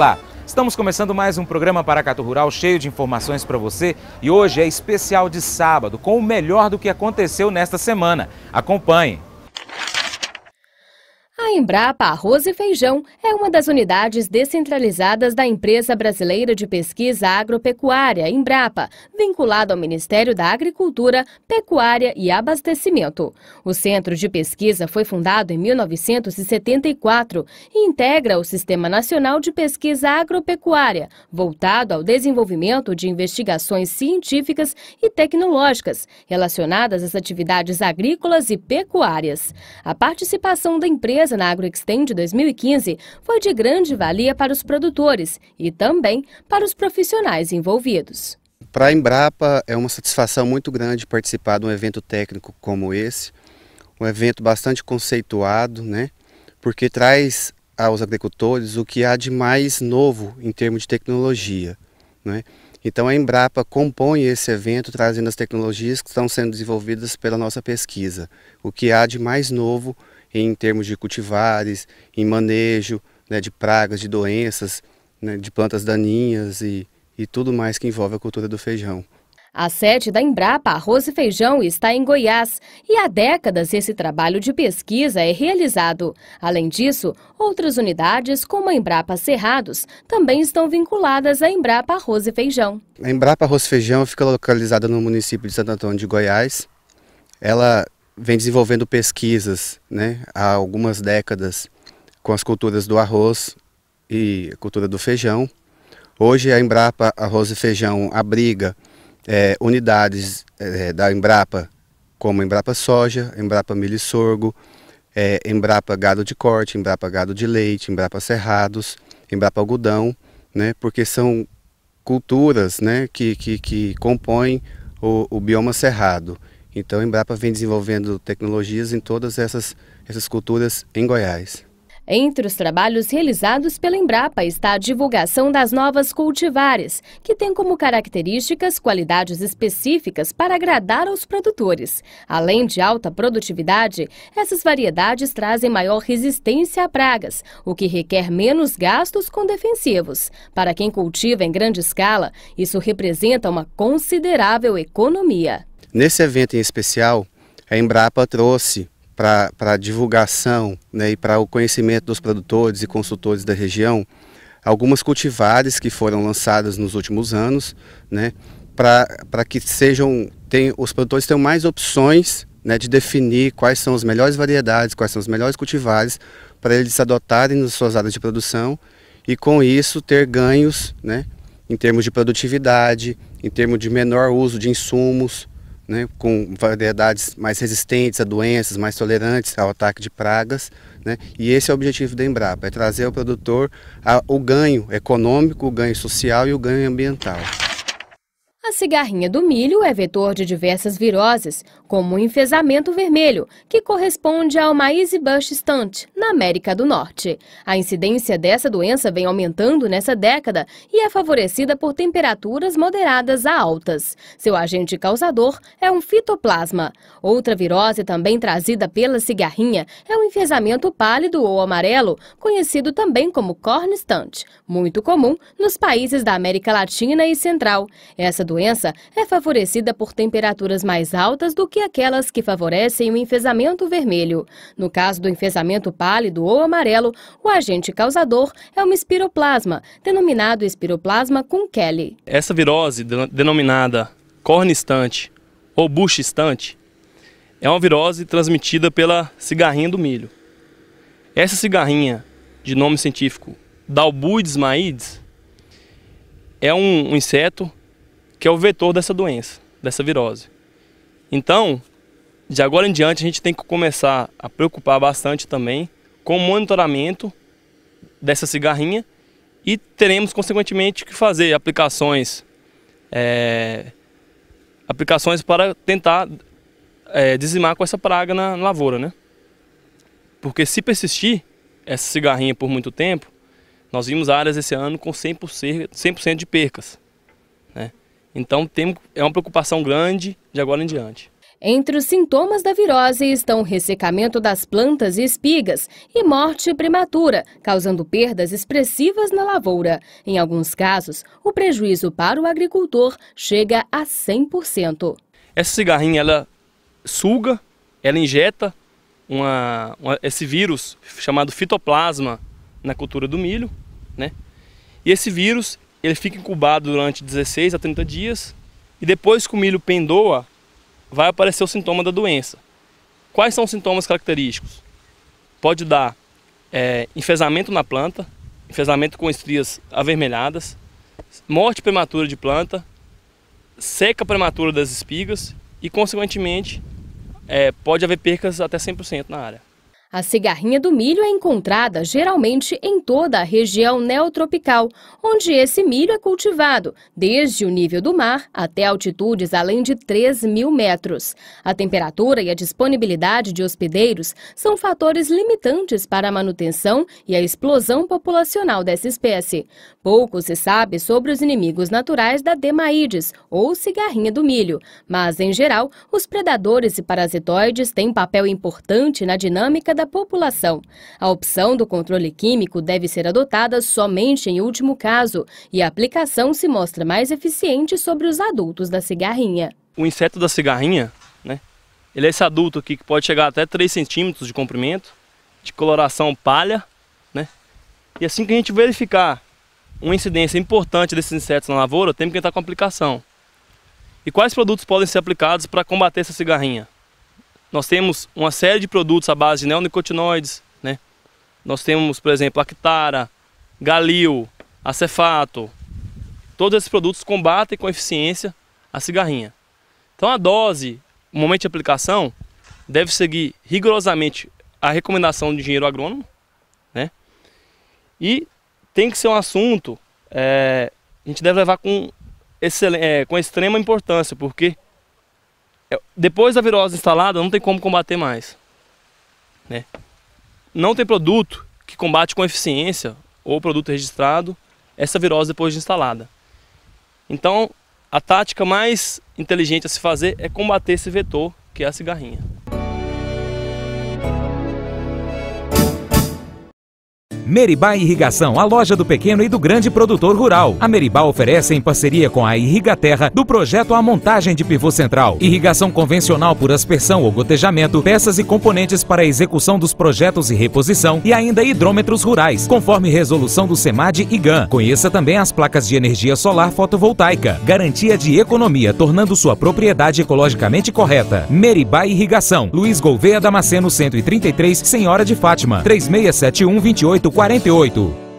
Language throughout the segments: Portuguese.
Olá, estamos começando mais um programa Paracato Rural cheio de informações para você e hoje é especial de sábado com o melhor do que aconteceu nesta semana. Acompanhe! Embrapa Arroz e Feijão é uma das unidades descentralizadas da Empresa Brasileira de Pesquisa Agropecuária, Embrapa, vinculada ao Ministério da Agricultura, Pecuária e Abastecimento. O centro de pesquisa foi fundado em 1974 e integra o Sistema Nacional de Pesquisa Agropecuária, voltado ao desenvolvimento de investigações científicas e tecnológicas relacionadas às atividades agrícolas e pecuárias. A participação da empresa na AgroExtend 2015 foi de grande valia para os produtores e também para os profissionais envolvidos. Para a Embrapa é uma satisfação muito grande participar de um evento técnico como esse, um evento bastante conceituado, né? porque traz aos agricultores o que há de mais novo em termos de tecnologia. Né? Então a Embrapa compõe esse evento trazendo as tecnologias que estão sendo desenvolvidas pela nossa pesquisa, o que há de mais novo em termos de cultivares, em manejo né, de pragas, de doenças, né, de plantas daninhas e, e tudo mais que envolve a cultura do feijão. A sede da Embrapa Arroz e Feijão está em Goiás e há décadas esse trabalho de pesquisa é realizado. Além disso, outras unidades, como a Embrapa Cerrados, também estão vinculadas à Embrapa Arroz e Feijão. A Embrapa Arroz e Feijão fica localizada no município de Santo Antônio de Goiás. Ela vem desenvolvendo pesquisas né, há algumas décadas com as culturas do arroz e a cultura do feijão. Hoje a Embrapa Arroz e Feijão abriga é, unidades é, da Embrapa, como Embrapa Soja, Embrapa Milho e Sorgo, é, Embrapa Gado de Corte, Embrapa Gado de Leite, Embrapa Cerrados, Embrapa Algodão, né, porque são culturas né, que, que, que compõem o, o bioma cerrado. Então a Embrapa vem desenvolvendo tecnologias em todas essas, essas culturas em Goiás. Entre os trabalhos realizados pela Embrapa está a divulgação das novas cultivares, que têm como características qualidades específicas para agradar aos produtores. Além de alta produtividade, essas variedades trazem maior resistência a pragas, o que requer menos gastos com defensivos. Para quem cultiva em grande escala, isso representa uma considerável economia. Nesse evento em especial, a Embrapa trouxe para a divulgação né, e para o conhecimento dos produtores e consultores da região algumas cultivares que foram lançadas nos últimos anos, né, para que sejam, tem, os produtores tenham mais opções né, de definir quais são as melhores variedades, quais são os melhores cultivares para eles adotarem nas suas áreas de produção e com isso ter ganhos né, em termos de produtividade, em termos de menor uso de insumos, né, com variedades mais resistentes a doenças, mais tolerantes ao ataque de pragas. Né, e esse é o objetivo da Embrapa, é trazer ao produtor a, o ganho econômico, o ganho social e o ganho ambiental. A cigarrinha do milho é vetor de diversas viroses, como o enfesamento vermelho, que corresponde ao maize bush stunt, na América do Norte. A incidência dessa doença vem aumentando nessa década e é favorecida por temperaturas moderadas a altas. Seu agente causador é um fitoplasma. Outra virose também trazida pela cigarrinha é o enfesamento pálido ou amarelo, conhecido também como corn stunt, muito comum nos países da América Latina e Central. Essa doença é favorecida por temperaturas mais altas do que aquelas que favorecem o enfesamento vermelho. No caso do enfesamento pálido ou amarelo, o agente causador é uma espiroplasma, denominado espiroplasma com Kelly. Essa virose, denominada cornistante ou buchistante, é uma virose transmitida pela cigarrinha do milho. Essa cigarrinha, de nome científico Dalbuides maides, é um, um inseto que é o vetor dessa doença, dessa virose. Então, de agora em diante, a gente tem que começar a preocupar bastante também com o monitoramento dessa cigarrinha e teremos, consequentemente, que fazer aplicações, é, aplicações para tentar é, dizimar com essa praga na lavoura, né? Porque se persistir essa cigarrinha por muito tempo, nós vimos áreas esse ano com 100%, 100 de percas. Então tem, é uma preocupação grande de agora em diante. Entre os sintomas da virose estão ressecamento das plantas e espigas e morte prematura, causando perdas expressivas na lavoura. Em alguns casos, o prejuízo para o agricultor chega a 100%. Essa cigarrinha, ela suga, ela injeta uma, uma, esse vírus chamado fitoplasma na cultura do milho, né? E esse vírus, ele fica incubado durante 16 a 30 dias e depois que o milho pendoa, vai aparecer o sintoma da doença. Quais são os sintomas característicos? Pode dar é, enfesamento na planta, enfesamento com estrias avermelhadas, morte prematura de planta, seca prematura das espigas e, consequentemente, é, pode haver percas até 100% na área. A cigarrinha do milho é encontrada geralmente em toda a região neotropical, onde esse milho é cultivado, desde o nível do mar até altitudes além de 3 mil metros. A temperatura e a disponibilidade de hospedeiros são fatores limitantes para a manutenção e a explosão populacional dessa espécie. Pouco se sabe sobre os inimigos naturais da Demaídes, ou cigarrinha do milho, mas, em geral, os predadores e parasitoides têm papel importante na dinâmica população. A opção do controle químico deve ser adotada somente em último caso e a aplicação se mostra mais eficiente sobre os adultos da cigarrinha. O inseto da cigarrinha, né? Ele é esse adulto aqui que pode chegar até 3 centímetros de comprimento, de coloração palha, né? E assim que a gente verificar uma incidência importante desses insetos na lavoura, temos que entrar com aplicação. E quais produtos podem ser aplicados para combater essa cigarrinha? Nós temos uma série de produtos à base de neonicotinoides, né? Nós temos, por exemplo, Actara, Galil, Acefato. Todos esses produtos combatem com eficiência a cigarrinha. Então a dose, o momento de aplicação, deve seguir rigorosamente a recomendação do engenheiro agrônomo, né? E tem que ser um assunto, é, a gente deve levar com, é, com extrema importância, porque depois da virose instalada, não tem como combater mais. Né? Não tem produto que combate com eficiência ou produto registrado essa virose depois de instalada. Então, a tática mais inteligente a se fazer é combater esse vetor, que é a cigarrinha. Meribá Irrigação, a loja do pequeno e do grande produtor rural. A Meribá oferece em parceria com a Irrigaterra do projeto a montagem de pivô central, irrigação convencional por aspersão ou gotejamento, peças e componentes para a execução dos projetos e reposição e ainda hidrômetros rurais, conforme resolução do SEMAD e GAN. Conheça também as placas de energia solar fotovoltaica, garantia de economia, tornando sua propriedade ecologicamente correta. Meribá Irrigação, Luiz Gouveia Damasceno 133, Senhora de Fátima, 3671 28 48.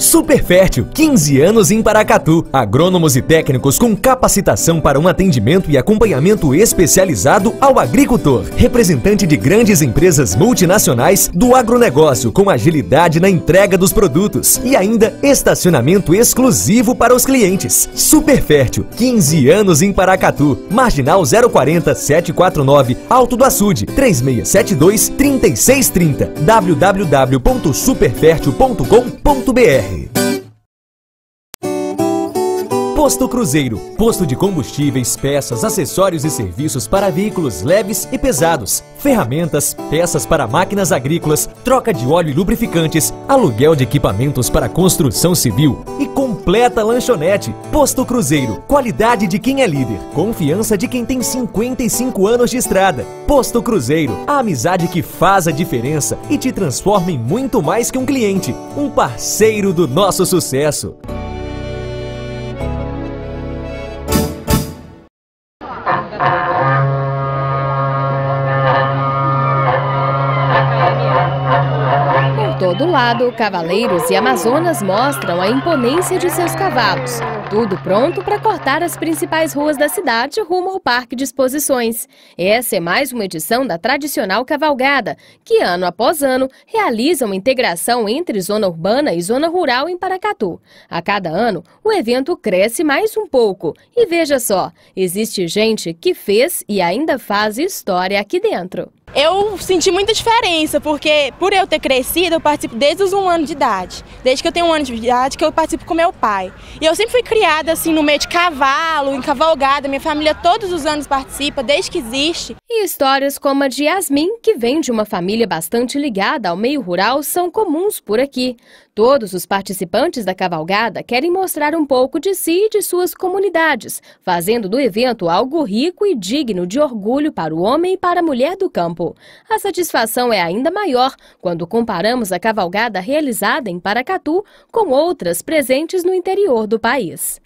Super Fértil, 15 anos em Paracatu. Agrônomos e técnicos com capacitação para um atendimento e acompanhamento especializado ao agricultor. Representante de grandes empresas multinacionais do agronegócio com agilidade na entrega dos produtos e ainda estacionamento exclusivo para os clientes. Super Fértil, 15 anos em Paracatu. Marginal 040 749 Alto do Açude, 3672 3630 Hey. Posto Cruzeiro, posto de combustíveis, peças, acessórios e serviços para veículos leves e pesados, ferramentas, peças para máquinas agrícolas, troca de óleo e lubrificantes, aluguel de equipamentos para construção civil e completa lanchonete. Posto Cruzeiro, qualidade de quem é líder, confiança de quem tem 55 anos de estrada. Posto Cruzeiro, a amizade que faz a diferença e te transforma em muito mais que um cliente, um parceiro do nosso sucesso. Todo lado, cavaleiros e amazonas mostram a imponência de seus cavalos. Tudo pronto para cortar as principais ruas da cidade rumo ao Parque de Exposições. Essa é mais uma edição da tradicional cavalgada, que ano após ano realiza uma integração entre zona urbana e zona rural em Paracatu. A cada ano, o evento cresce mais um pouco. E veja só, existe gente que fez e ainda faz história aqui dentro. Eu senti muita diferença, porque por eu ter crescido, eu participo desde os um ano de idade. Desde que eu tenho um ano de idade, que eu participo com meu pai. E eu sempre fui criada assim no meio de cavalo, em cavalgada. Minha família todos os anos participa, desde que existe. E histórias como a de Yasmin, que vem de uma família bastante ligada ao meio rural, são comuns por aqui. Todos os participantes da cavalgada querem mostrar um pouco de si e de suas comunidades, fazendo do evento algo rico e digno de orgulho para o homem e para a mulher do campo. A satisfação é ainda maior quando comparamos a cavalgada realizada em Paracatu com outras presentes no interior do país.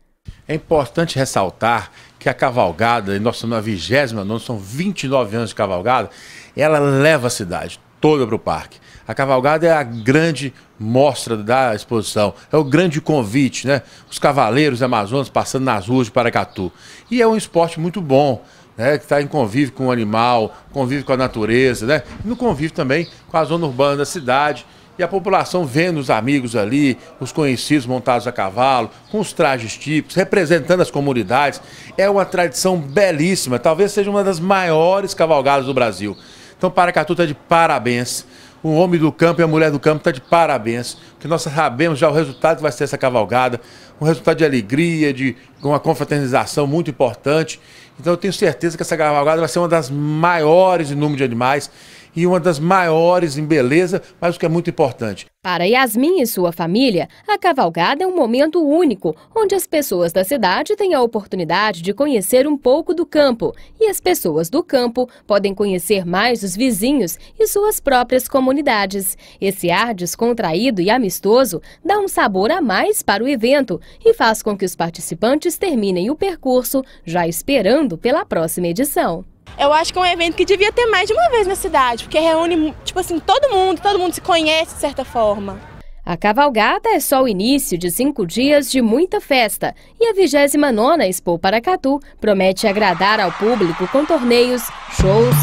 É importante ressaltar que a cavalgada, estamos na vigésima, não são 29 anos de cavalgada, ela leva a cidade toda para o parque. A cavalgada é a grande mostra da exposição, é o grande convite, né? Os cavaleiros amazonas passando nas ruas de Paracatu. E é um esporte muito bom, né? Que está em convívio com o animal, convive com a natureza, né? E no convívio também com a zona urbana da cidade. E a população vendo os amigos ali, os conhecidos montados a cavalo, com os trajes típicos, representando as comunidades. É uma tradição belíssima, talvez seja uma das maiores cavalgadas do Brasil. Então Paracatu está de parabéns o homem do campo e a mulher do campo está de parabéns, porque nós sabemos já o resultado que vai ser essa cavalgada, um resultado de alegria, de uma confraternização muito importante. Então eu tenho certeza que essa cavalgada vai ser uma das maiores em número de animais e uma das maiores em beleza, mas o que é muito importante. Para Yasmin e sua família, a cavalgada é um momento único, onde as pessoas da cidade têm a oportunidade de conhecer um pouco do campo e as pessoas do campo podem conhecer mais os vizinhos e suas próprias comunidades. Esse ar descontraído e amistoso dá um sabor a mais para o evento e faz com que os participantes terminem o percurso já esperando pela próxima edição. Eu acho que é um evento que devia ter mais de uma vez na cidade, porque reúne, tipo assim, todo mundo, todo mundo se conhece de certa forma. A cavalgada é só o início de cinco dias de muita festa e a 29 Expo Paracatu promete agradar ao público com torneios, shows.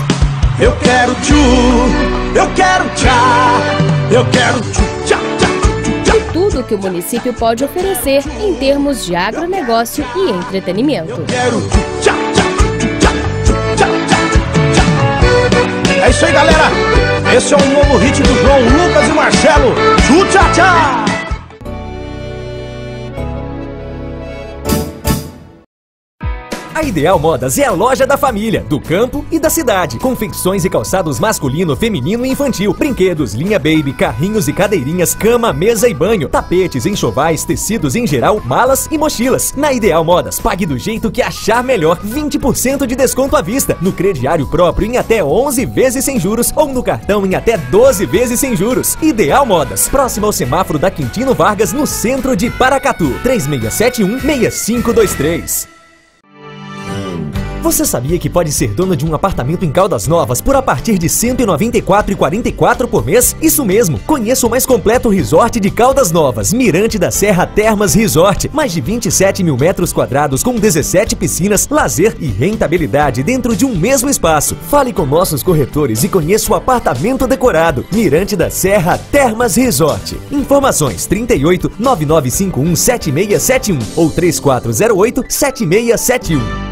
Eu quero tchu, eu quero tchá, eu quero tchu, tchá, tchá, tchá. E tudo que o município pode oferecer em termos de agronegócio e entretenimento. Eu quero tchu, tchá. Isso aí, galera. Esse é um novo hit do João Lucas e Marcelo. Tchau, A Ideal Modas é a loja da família, do campo e da cidade. Confecções e calçados masculino, feminino e infantil. Brinquedos, linha baby, carrinhos e cadeirinhas, cama, mesa e banho. Tapetes, enxovais, tecidos em geral, malas e mochilas. Na Ideal Modas, pague do jeito que achar melhor. 20% de desconto à vista. No crediário próprio em até 11 vezes sem juros ou no cartão em até 12 vezes sem juros. Ideal Modas, próximo ao semáforo da Quintino Vargas, no centro de Paracatu. 3671 6523. Você sabia que pode ser dono de um apartamento em Caldas Novas por a partir de R$ 194,44 por mês? Isso mesmo! Conheça o mais completo resort de Caldas Novas, Mirante da Serra Termas Resort. Mais de 27 mil metros quadrados com 17 piscinas, lazer e rentabilidade dentro de um mesmo espaço. Fale com nossos corretores e conheça o apartamento decorado. Mirante da Serra Termas Resort. Informações 38 9951 7671 ou 3408 7671.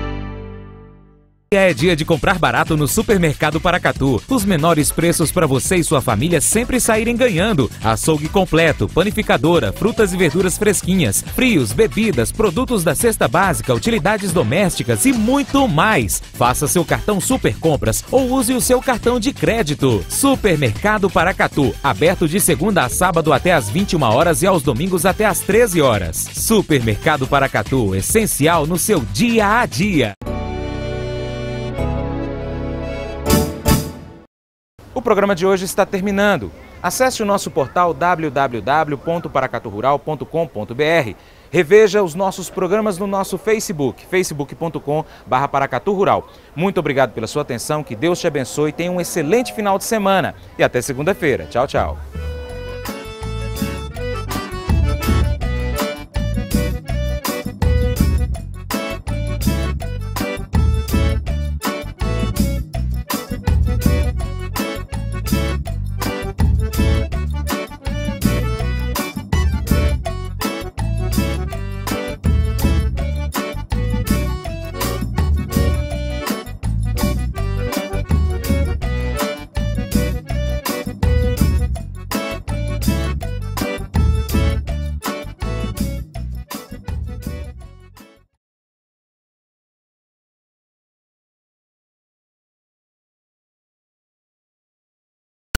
É dia de comprar barato no Supermercado Paracatu. Os menores preços para você e sua família sempre saírem ganhando. Açougue completo, panificadora, frutas e verduras fresquinhas, frios, bebidas, produtos da cesta básica, utilidades domésticas e muito mais. Faça seu cartão Super Compras ou use o seu cartão de crédito. Supermercado Paracatu, aberto de segunda a sábado até às 21 horas e aos domingos até às 13 horas. Supermercado Paracatu, essencial no seu dia a dia. Programa de hoje está terminando. Acesse o nosso portal www.paracaturural.com.br. Reveja os nossos programas no nosso Facebook, facebook.com.br paracaturural. Muito obrigado pela sua atenção, que Deus te abençoe, tenha um excelente final de semana e até segunda-feira. Tchau, tchau.